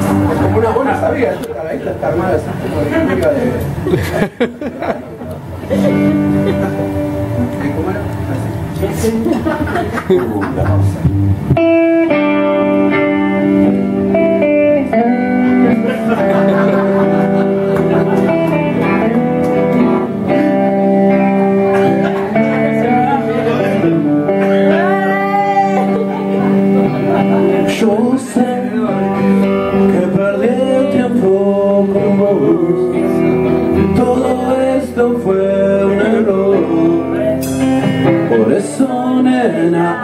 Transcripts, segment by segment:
Es como una buena sabía, la isla está armada así como de de. ¿Cómo era? Todo esto fue un error. Por eso nena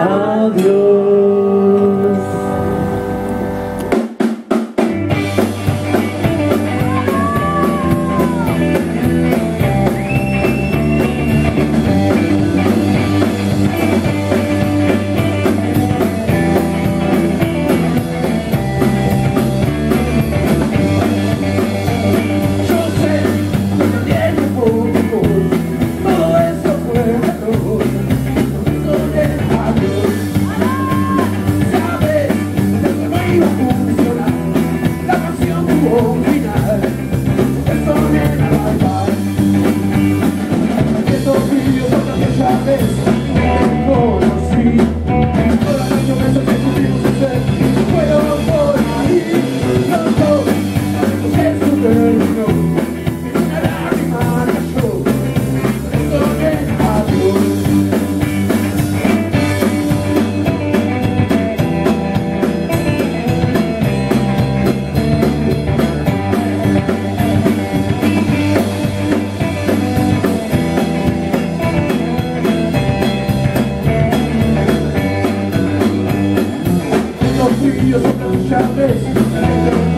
dias no xadrez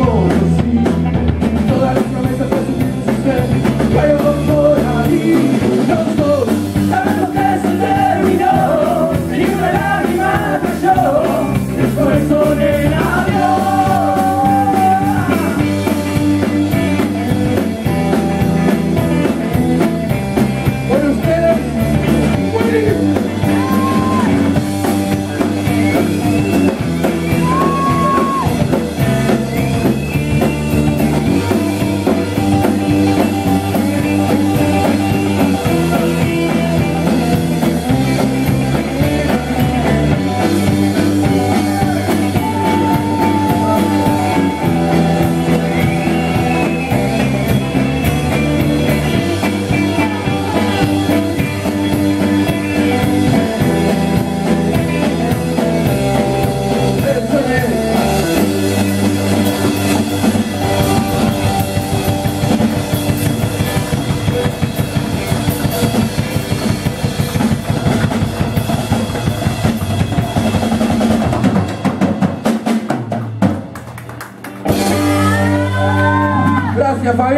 Gracias, Fabián.